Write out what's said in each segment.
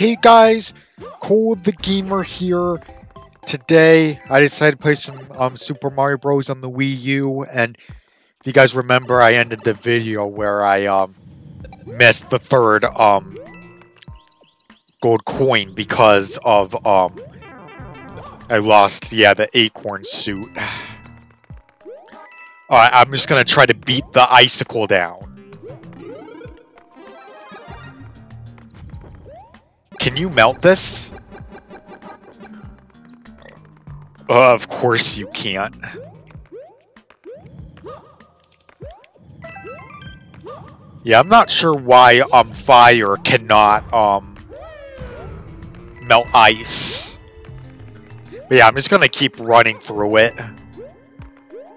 Hey guys, Cole the Gamer here. Today, I decided to play some um, Super Mario Bros. on the Wii U, and if you guys remember, I ended the video where I um, missed the third um, gold coin because of um, I lost, yeah, the acorn suit. Alright, I'm just gonna try to beat the icicle down. Can you melt this? Uh, of course you can't. Yeah, I'm not sure why um fire cannot um melt ice. But yeah, I'm just gonna keep running through it.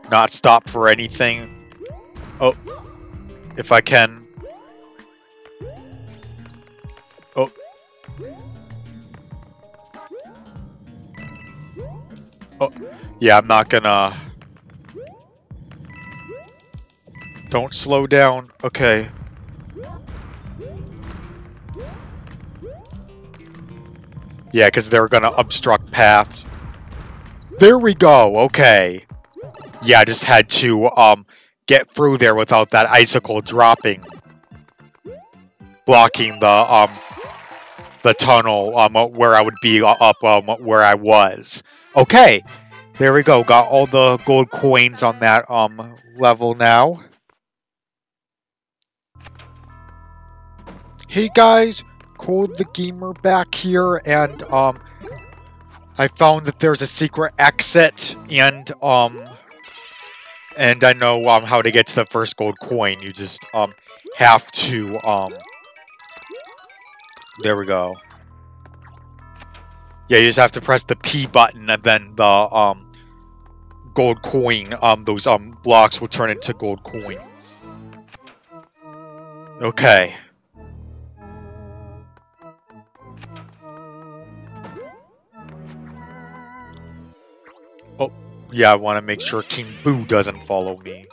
Not stop for anything. Oh, if I can. Oh, yeah, I'm not gonna... Don't slow down. Okay. Yeah, because they're gonna obstruct paths. There we go, okay. Yeah, I just had to um get through there without that icicle dropping. Blocking the um the tunnel um where I would be up um where I was. Okay. There we go. Got all the gold coins on that um level now. Hey guys, Cole the Gamer back here and um I found that there's a secret exit and um and I know um how to get to the first gold coin. You just um have to um there we go. Yeah, you just have to press the P button and then the um gold coin um those um blocks will turn into gold coins. Okay. Oh, yeah, I want to make sure King Boo doesn't follow me.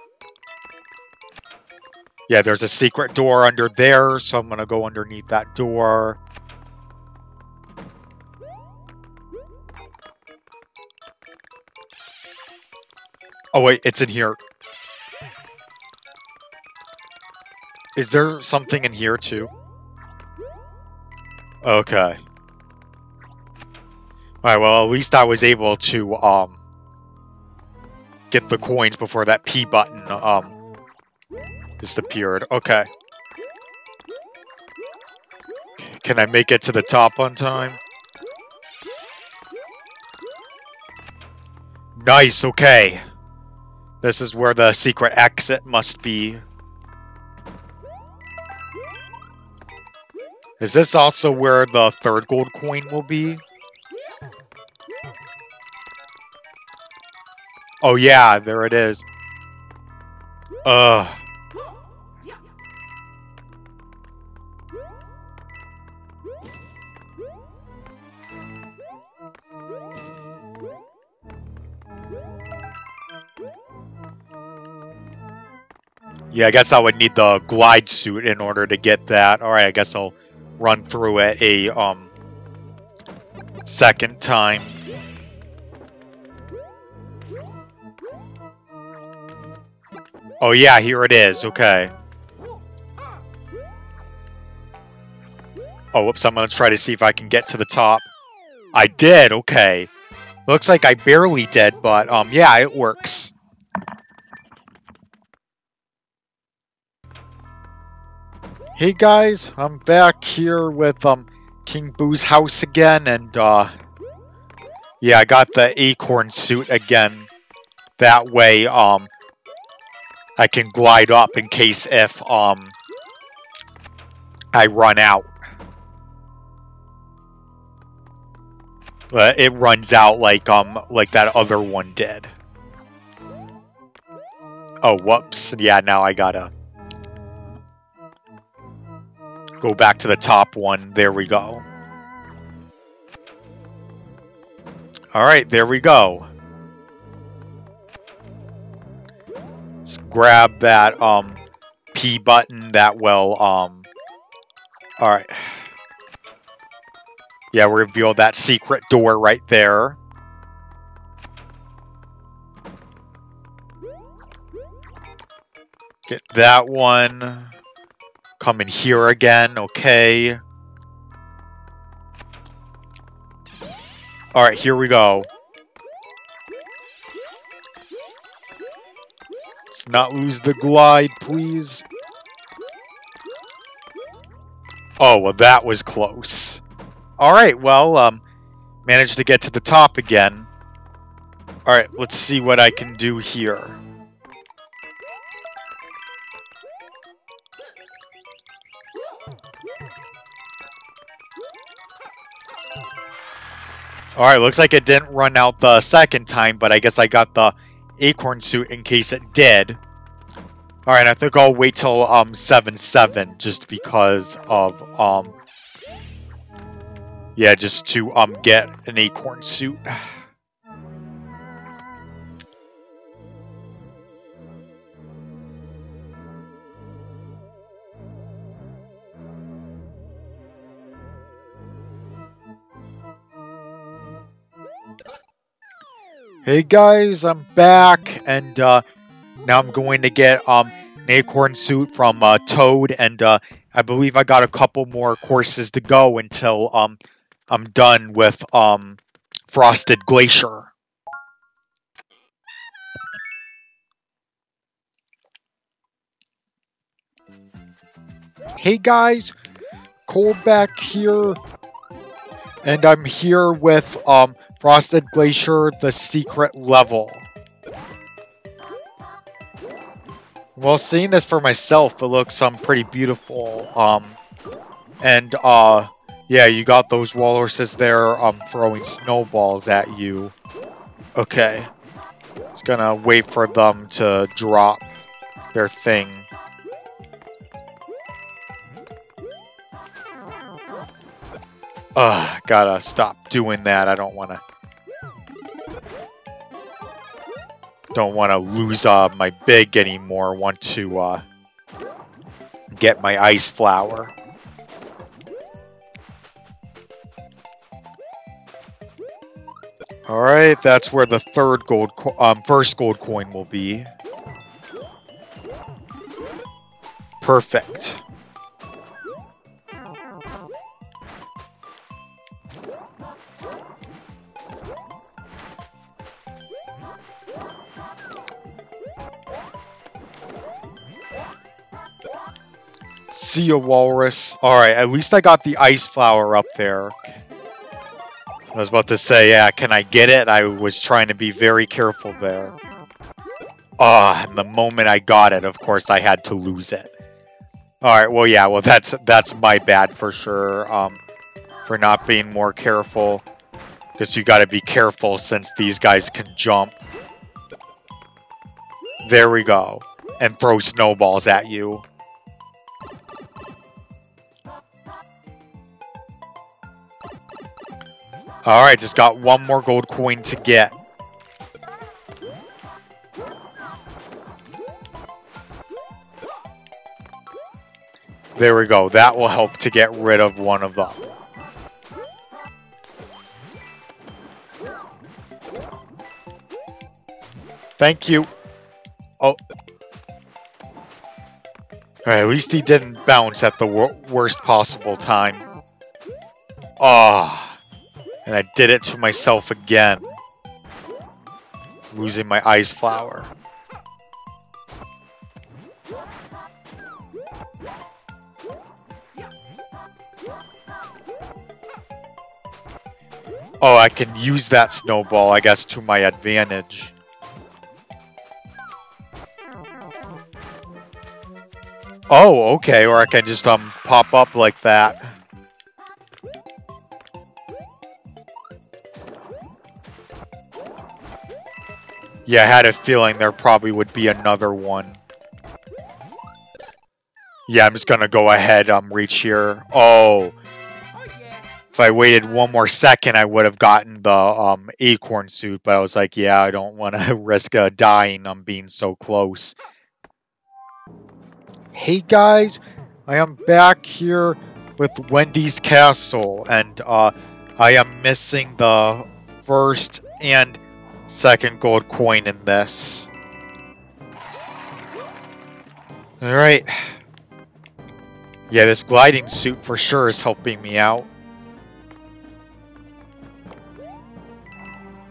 Yeah, there's a secret door under there, so I'm to go underneath that door. Oh wait, it's in here. Is there something in here too? Okay. Alright, well at least I was able to, um, get the coins before that P button um disappeared. Okay. Can I make it to the top on time? Nice, okay. This is where the secret exit must be. Is this also where the third gold coin will be? Oh yeah, there it is. Ugh. Yeah, I guess I would need the glide suit in order to get that. Alright, I guess I'll run through it a um second time. Oh yeah, here it is. Okay. Oh, whoops, I'm gonna try to see if I can get to the top. I did, okay. Looks like I barely did, but, um, yeah, it works. Hey guys, I'm back here with, um, King Boo's house again, and, uh, yeah, I got the acorn suit again. That way, um, I can glide up in case if um I run out. Uh, it runs out like um like that other one did. Oh, whoops. Yeah, now I gotta go back to the top one. There we go. Alright, there we go. Let's grab that um, P button that will, um, alright. yeah, reveal that secret door right there. Get that one. Come in here again, okay. Alright, here we go. Let's not lose the glide, please. Oh, well, that was close. Alright, well, um, managed to get to the top again. Alright, let's see what I can do here. Alright, looks like it didn't run out the second time, but I guess I got the acorn suit in case it did. Alright, I think I'll wait till um 7-7 just because of um yeah, just to um get an acorn suit. Hey guys, I'm back, and uh, now I'm going to get um, an acorn suit from uh, Toad, and uh, I believe I got a couple more courses to go until um, I'm done with um, Frosted Glacier. Hey guys, Cole back here, and I'm here with um, Frosted Glacier, the secret level. Well, seeing this for myself, it looks um pretty beautiful. Um, and uh, yeah, you got those walruses there um throwing snowballs at you. Okay, just gonna wait for them to drop their thing. Ugh, gotta stop doing that. I don't want to don't want to lose uh, my big anymore. Want to uh, get my ice flower. All right, that's where the third gold, um, first gold coin will be. Perfect. A walrus. Alright, at least I got the ice flower up there. I was about to say, yeah, can I get it? I was trying to be very careful there. Ah, and the moment I got it, of course, I had to lose it. Alright, well, yeah, well, that's that's my bad for sure, um, for not being more careful. Because you gotta be careful since these guys can jump. There we go. And throw snowballs at you. Alright, just got one more gold coin to get. There we go. That will help to get rid of one of them. Thank you. Oh. Right, at least he didn't bounce at the wor worst possible time. Ah. Oh. And I did it to myself again. Losing my ice flower. Oh, I can use that snowball, I guess, to my advantage. Oh, okay, or I can just um pop up like that. Yeah, I had a feeling there probably would be another one. Yeah, I'm just gonna go ahead, um, reach here. Oh. If I waited one more second, I would have gotten the um, acorn suit, but I was like, yeah, I don't want to risk uh, dying on being so close. Hey guys, I am back here with Wendy's Castle, and uh, I am missing the first and second gold coin in this. Alright. Yeah, this gliding suit for sure is helping me out.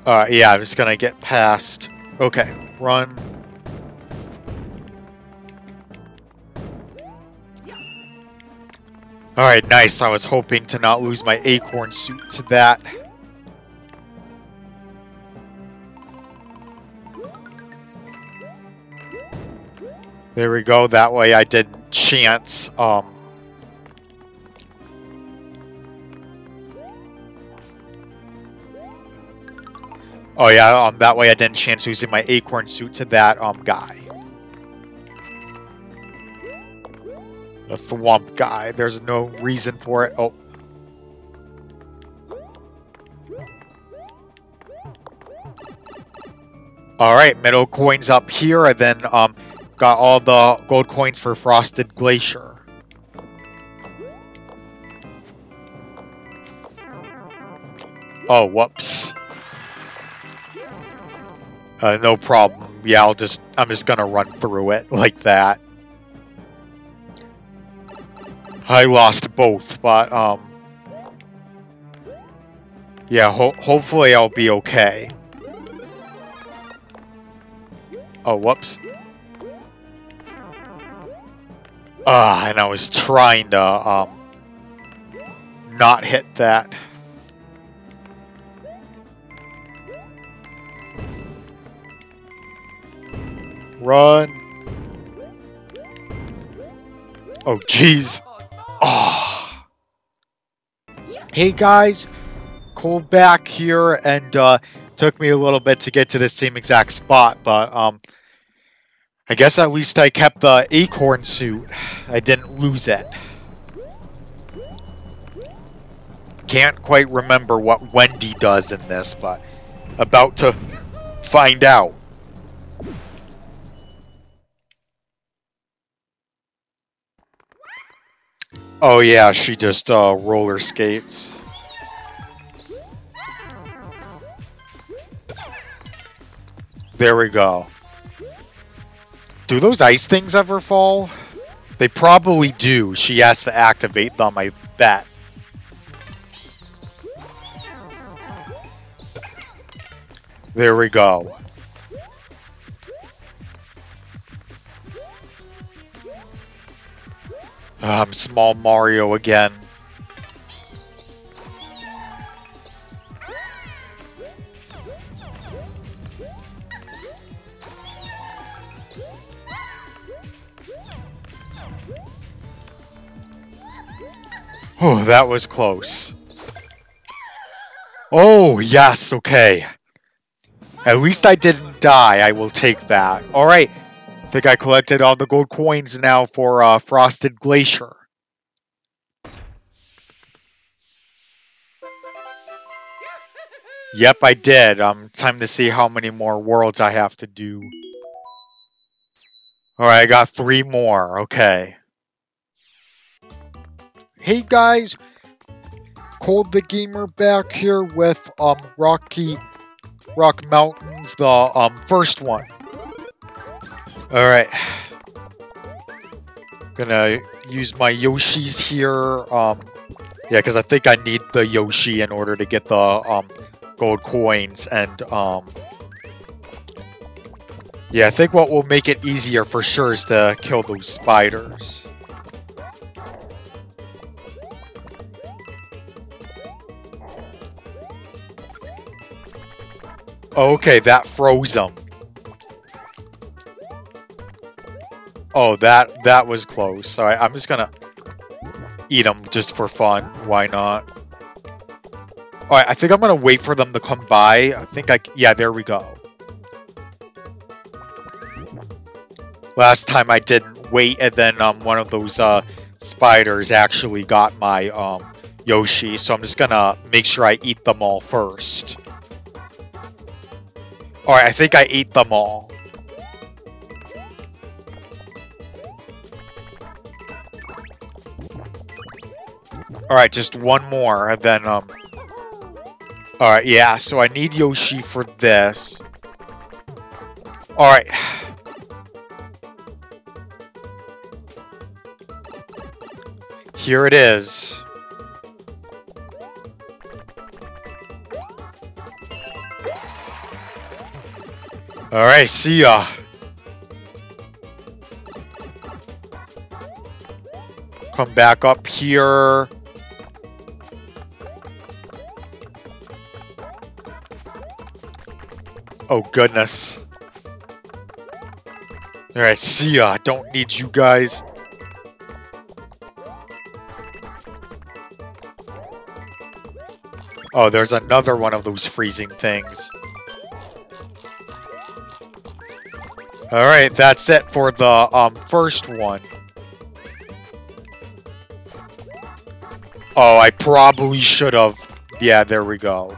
Uh, yeah, I'm just gonna get past. Okay, run. Alright, nice. I was hoping to not lose my acorn suit to that. There we go. That way I didn't chance, um... Oh yeah, um, that way I didn't chance using my acorn suit to that, um, guy. The Thwomp guy. There's no reason for it. Oh. Alright, metal coins up here, and then um, got all the gold coins for Frosted Glacier. Oh, whoops. Uh, no problem. Yeah, I'll just, I'm just gonna run through it like that. I lost both, but, um... Yeah, ho hopefully I'll be okay. Oh, whoops. Ah, and I was trying to, um... Not hit that. Run. Oh, jeez. Oh. Hey guys, Cole back here, and uh, took me a little bit to get to the same exact spot, but um, I guess at least I kept the acorn suit. I didn't lose it. Can't quite remember what Wendy does in this, but about to find out. Oh yeah, she just uh, roller skates. There we go. Do those ice things ever fall? They probably do. She has to activate them, I bet. There we go. I'm um, small Mario again. Oh, that was close. Oh, yes, okay. At least I didn't die. I will take that. Alright, I think I collected all the gold coins now for uh, Frosted Glacier. Yep, I did. Um, time to see how many more worlds I have to do. Alright, I got three more. Okay. Hey guys, Cole the Gamer back here with um Rocky Rock Mountains, the um first one. Alright. Gonna use my Yoshis here. Um, yeah, because I think I need the Yoshi in order to get the um, gold coins. And um, yeah, I think what will make it easier for sure is to kill those spiders. Okay, that froze them. Oh, that that was close. All right, I'm just gonna eat them just for fun. Why not? All right, I think I'm gonna wait for them to come by. I think I yeah, there we go. Last time I didn't wait, and then um one of those uh spiders actually got my um Yoshi, so I'm just gonna make sure I eat them all first. Alright, I think I ate them all. Alright, just one more, and then, um... Alright, yeah, so I need Yoshi for this. Alright. Here it is. Alright, see ya. Come back up here. Oh, goodness. Alright, see ya. I don't need you guys. Oh, there's another one of those freezing things. Alright, that's it for the um, first one. Oh, I probably should have... Yeah, there we go.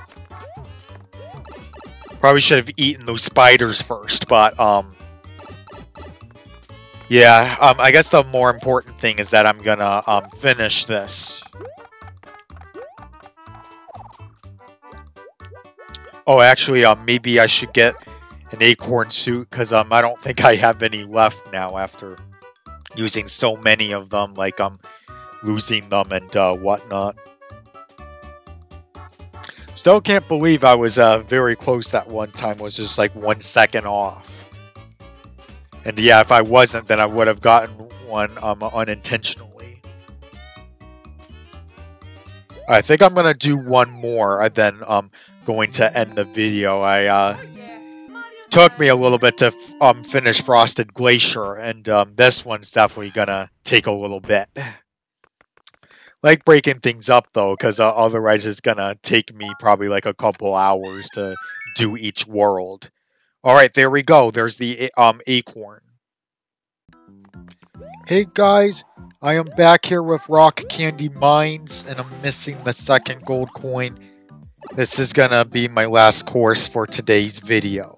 Probably should have eaten those spiders first, but, um... Yeah, um, I guess the more important thing is that I'm gonna, um, finish this. Oh, actually, um, maybe I should get an acorn suit because um I don't think I have any left now after using so many of them like I'm losing them and uh, whatnot. Still can't believe I was uh, very close that one time was just like one second off. And yeah, if I wasn't, then I would have gotten one um, unintentionally. I think I'm gonna do one more, and then um going to end the video. I uh, took me a little bit to um, finish Frosted Glacier, and um, this one's definitely gonna take a little bit. Like breaking things up though, because uh, otherwise it's gonna take me probably like a couple hours to do each world. All right, there we go. There's the um acorn. Hey guys, I am back here with Rock Candy Mines, and I'm missing the second gold coin. This is gonna be my last course for today's video.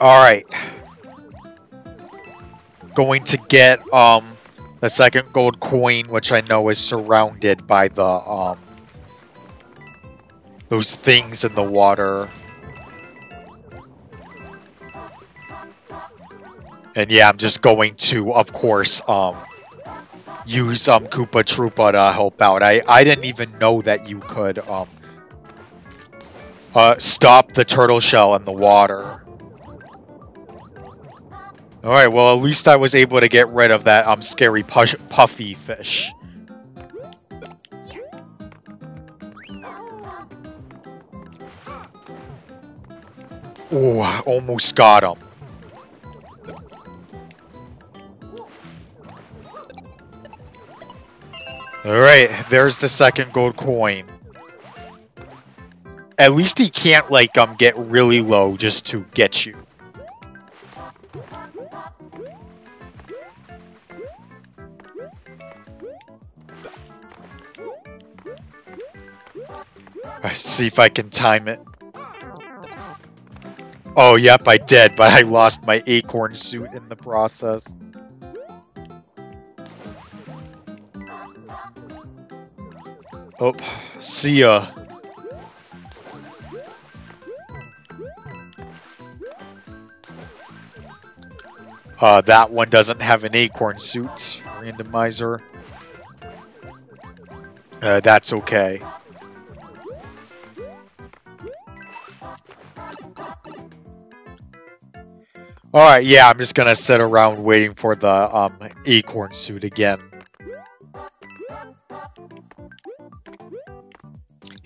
Alright. Going to get um the second gold coin, which I know is surrounded by the um those things in the water. And yeah, I'm just going to, of course, um, use um Koopa Troopa to help out. I I didn't even know that you could um uh stop the turtle shell in the water. Alright, well at least I was able to get rid of that um scary puffy fish. Oh, almost got him. Alright, there's the second gold coin. At least he can't, like, um, get really low just to get you. Let's see if I can time it. Oh, yep, I did, but I lost my acorn suit in the process. Oh, see ya. Uh, that one doesn't have an acorn suit randomizer. Uh, that's okay. Alright, yeah, I'm just gonna sit around waiting for the um, acorn suit again.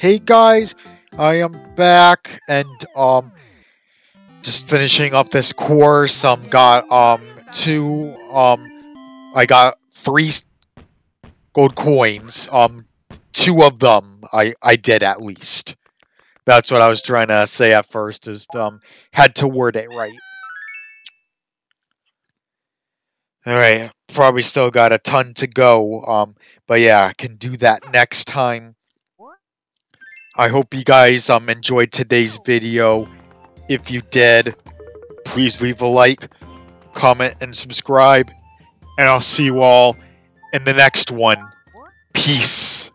Hey guys, I am back and um just finishing up this course. Um got um two um I got three gold coins. Um two of them I I did at least. That's what I was trying to say at first is um had to word it right. Alright, probably still got a ton to go. Um but yeah, I can do that next time. I hope you guys um enjoyed today's video. If you did, please leave a like, comment, and subscribe. And I'll see you all in the next one. Peace.